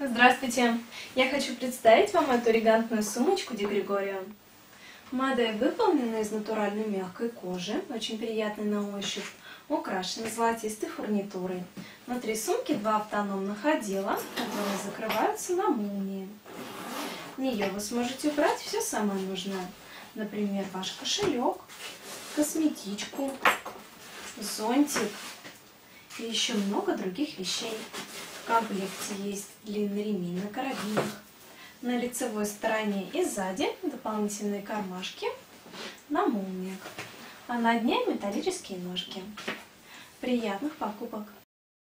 Здравствуйте! Я хочу представить вам эту элегантную сумочку Ди Григорио. Модель выполнена из натуральной мягкой кожи, очень приятной на ощупь, украшена золотистой фурнитурой. Внутри сумки два автономных отдела, которые закрываются на молнии. В нее вы сможете убрать все самое нужное. Например, ваш кошелек, косметичку, зонтик и еще много других вещей. В комплекте есть длинный ремень на карабинах. На лицевой стороне и сзади дополнительные кармашки на молниях, а на дне металлические ножки. Приятных покупок!